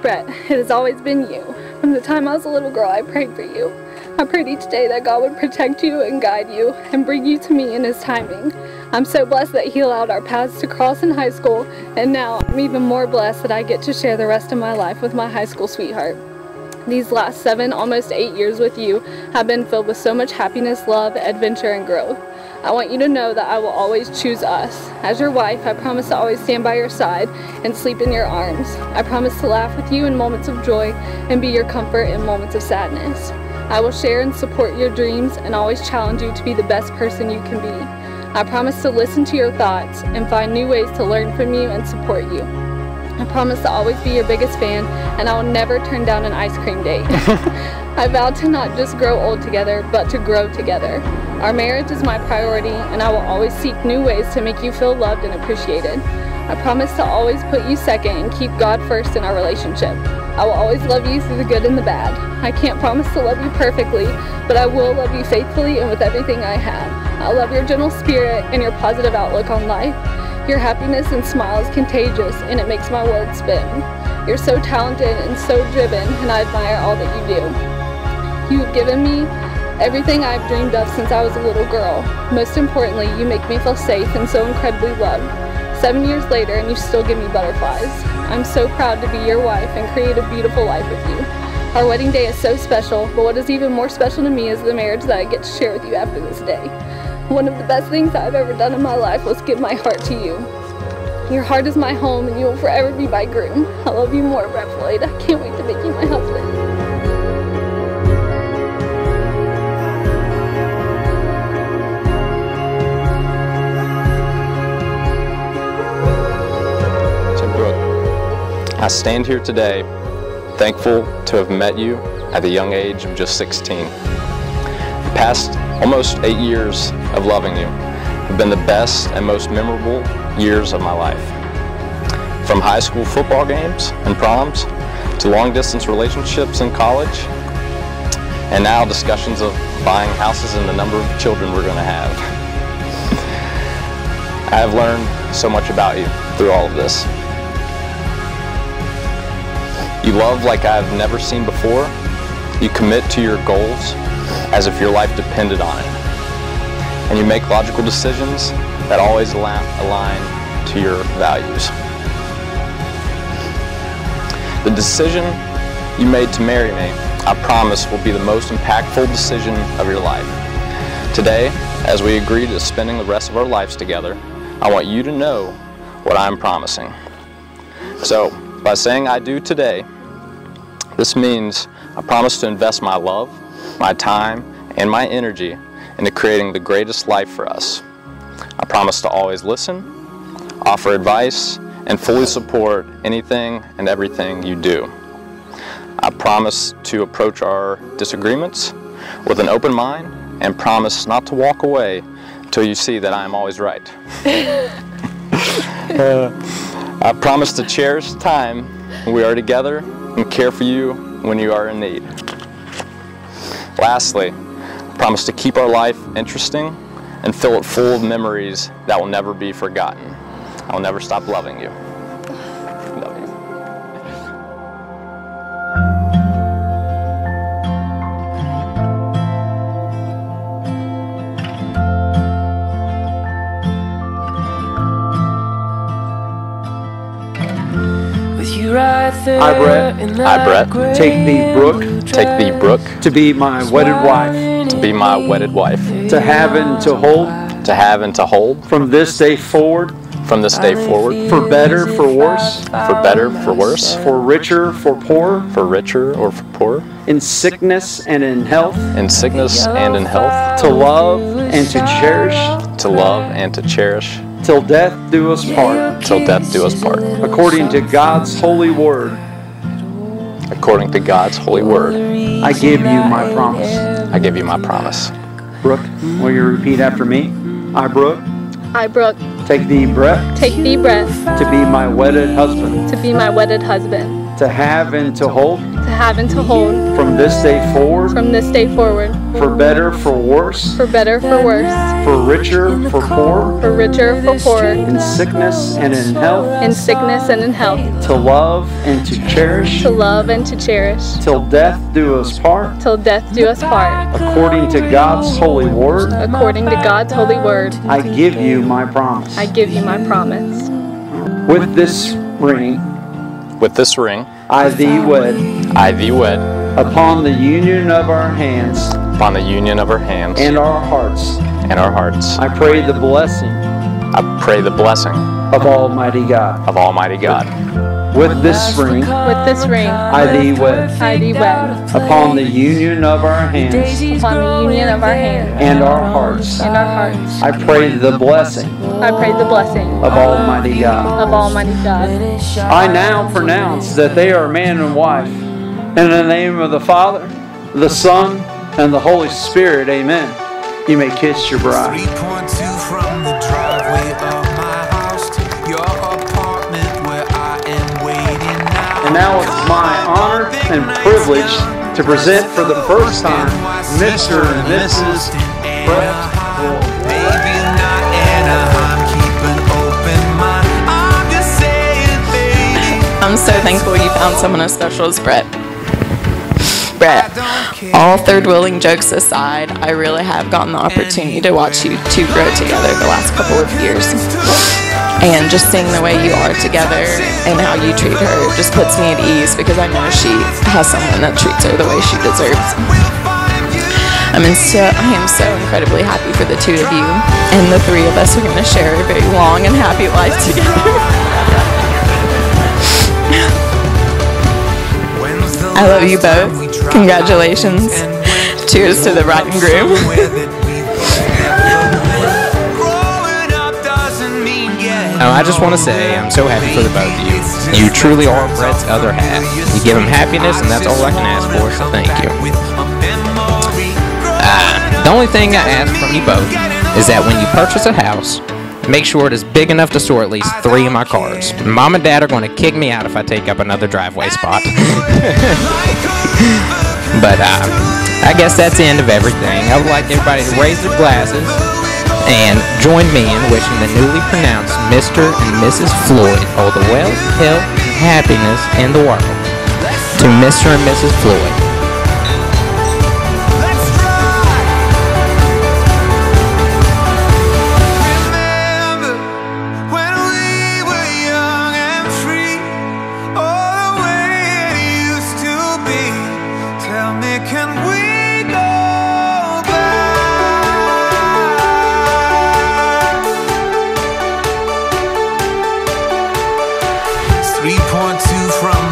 Brett, it has always been you. From the time I was a little girl, I prayed for you. I prayed each day that God would protect you and guide you and bring you to me in His timing. I'm so blessed that He allowed our paths to cross in high school, and now I'm even more blessed that I get to share the rest of my life with my high school sweetheart. These last seven, almost eight years with you have been filled with so much happiness, love, adventure, and growth. I want you to know that I will always choose us. As your wife, I promise to always stand by your side and sleep in your arms. I promise to laugh with you in moments of joy and be your comfort in moments of sadness. I will share and support your dreams and always challenge you to be the best person you can be. I promise to listen to your thoughts and find new ways to learn from you and support you. I promise to always be your biggest fan and I will never turn down an ice cream date. I vow to not just grow old together, but to grow together. Our marriage is my priority and I will always seek new ways to make you feel loved and appreciated. I promise to always put you second and keep God first in our relationship. I will always love you through the good and the bad. I can't promise to love you perfectly, but I will love you faithfully and with everything I have. I love your gentle spirit and your positive outlook on life. Your happiness and smile is contagious and it makes my world spin. You're so talented and so driven and I admire all that you do. You have given me everything I've dreamed of since I was a little girl. Most importantly, you make me feel safe and so incredibly loved. Seven years later and you still give me butterflies. I'm so proud to be your wife and create a beautiful life with you. Our wedding day is so special, but what is even more special to me is the marriage that I get to share with you after this day. One of the best things I've ever done in my life was give my heart to you. Your heart is my home and you will forever be my groom. I love you more, Brett Floyd. I can't wait to make you my husband. I stand here today thankful to have met you at the young age of just 16. The past almost eight years of loving you have been the best and most memorable years of my life. From high school football games and proms to long distance relationships in college and now discussions of buying houses and the number of children we're going to have. I have learned so much about you through all of this. You love like I've never seen before. You commit to your goals as if your life depended on it. And you make logical decisions that always align to your values. The decision you made to marry me, I promise, will be the most impactful decision of your life. Today, as we agree to spending the rest of our lives together, I want you to know what I'm promising. So, by saying I do today, this means I promise to invest my love, my time, and my energy into creating the greatest life for us. I promise to always listen, offer advice, and fully support anything and everything you do. I promise to approach our disagreements with an open mind and promise not to walk away until you see that I am always right. uh, I promise to cherish the time when we are together and care for you when you are in need. Lastly, promise to keep our life interesting and fill it full of memories that will never be forgotten. I will never stop loving you. I, Brett. I, Brett. Take thee, Brooke. Take thee, Brooke. To be my wedded wife. To be my wedded wife. To have and to hold. To have and to hold. From this day forward. From this day forward. For better, for worse. For better, for worse. For richer, for poor. For richer or for poor. In sickness and in health. In sickness and in health. To love and to cherish. To love and to cherish till death do us part. Till death do us part. According to God's holy word. According to God's holy word. I give you my promise. I give you my promise. Brooke, will you repeat after me? I, Brooke. I, Brooke. Take thee, Brett. Take thee, Brett. To be my wedded husband. To be my wedded husband. To have and to hold. To have and to hold. From this day forward? From this day forward, for better, for worse, for better, for worse, for richer, for poor, for richer, for poorer, in sickness and in health, in sickness and in health, to love and to cherish, to love and to cherish, till death do us part, till death do us part, according to God's holy word. according to God's holy word. I give you my promise. I give you my promise. With this ring, With this ring, I thee wed, I thee wed, upon the union of our hands upon the union of our hands and our hearts. and our hearts. I pray the blessing I pray the blessing of Almighty God. of Almighty God. With this ring, With this ring, I thee wed, I thee wed, upon the union of our hands upon the union of our hands and our hearts. and our hearts. I pray the blessing I pray the blessing of Almighty God. of Almighty God. I now pronounce that they are man and wife. In the name of the Father, the Son, and the Holy Spirit, amen. You may kiss your bride. And now it's my honor and privilege to present for the first time Mr. and Mrs. Brett. I'm so thankful you found someone as special as Brett. Brett, all third wheeling jokes aside, I really have gotten the opportunity to watch you two grow together the last couple of years. And just seeing the way you are together and how you treat her just puts me at ease because I know she has someone that treats her the way she deserves. I'm so, I am so incredibly happy for the two of you, and the three of us are going to share a very long and happy life together. I love you both. Congratulations. Cheers to the bride and groom. I just want to say I'm so happy for the both of you. You truly are Brett's other half. You give him happiness, and that's all I can ask for, so thank you. Uh, the only thing I ask from you both is that when you purchase a house, make sure it is big enough to store at least three of my cars. Mom and Dad are going to kick me out if I take up another driveway spot. but uh, I guess that's the end of everything. I would like everybody to raise their glasses and join me in wishing the newly pronounced Mr. and Mrs. Floyd all the wealth, health, and happiness in the world. To Mr. and Mrs. Floyd. 3.2 from